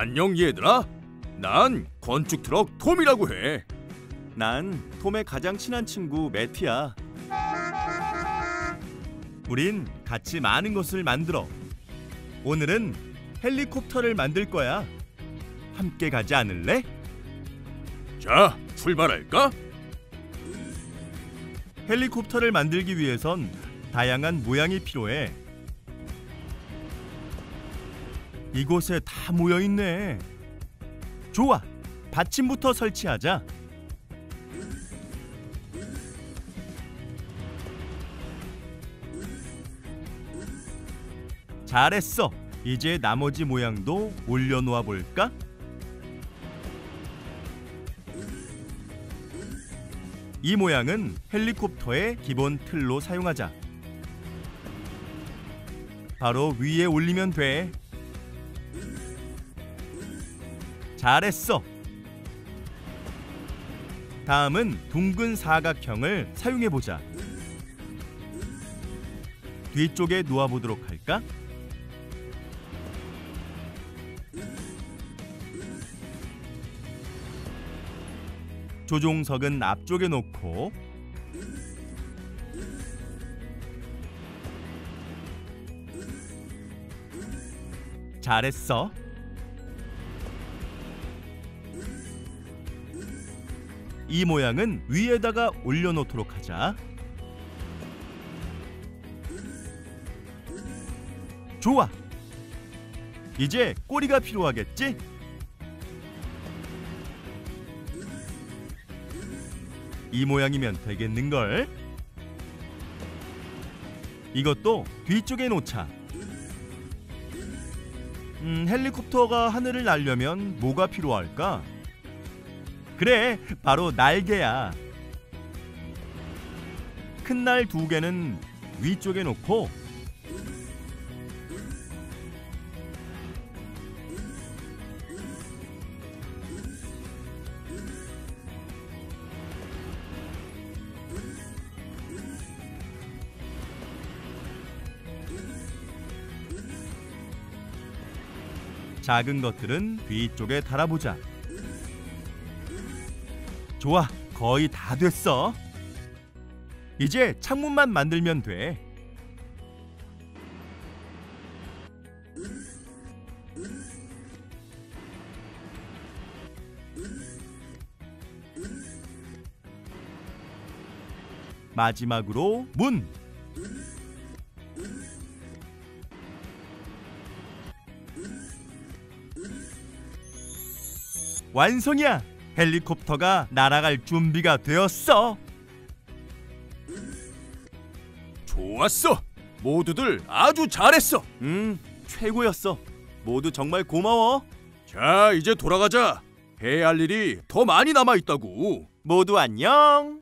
안녕 얘들아. 난 건축 트럭 톰이라고 해. 난 톰의 가장 친한 친구 매티야. 우린 같이 많은 것을 만들어. 오늘은 헬리콥터를 만들 거야. 함께 가지 않을래? 자, 출발할까? 헬리콥터를 만들기 위해선 다양한 모양이 필요해. 이곳에 다 모여 있네. 좋아. 받침부터 설치하자. 잘했어. 이제 나머지 모양도 올려놓아 볼까? 이 모양은 헬리콥터의 기본 틀로 사용하자. 바로 위에 올리면 돼. 잘했어. 다음은 둥근 사각형을 사용해 보자. 뒤쪽에 놓아 보도록 할까? 조종석은 앞쪽에 놓고 잘했어. 이 모양은 위에다가 올려놓도록 하자. 좋아. 이제 꼬리가 필요하겠지? 이 모양이면 되겠는걸? 이것도 뒤쪽에 놓자. 음, 헬리콥터가 하늘을 날려면 뭐가 필요할까? 그래, 바로 날개야. 큰 날 두 개는 위쪽에 놓고 작은 것들은 뒤쪽에 달아보자. 좋아, 거의 다 됐어. 이제 창문만 만들면 돼. 마지막으로 문. 완성이야. 헬리콥터가 날아갈 준비가 되었어. 좋았어. 모두들 아주 잘했어. 음, 최고였어. 모두 정말 고마워. 자, 이제 돌아가자. 해야 할 일이 더 많이 남아 있다고. 모두 안녕.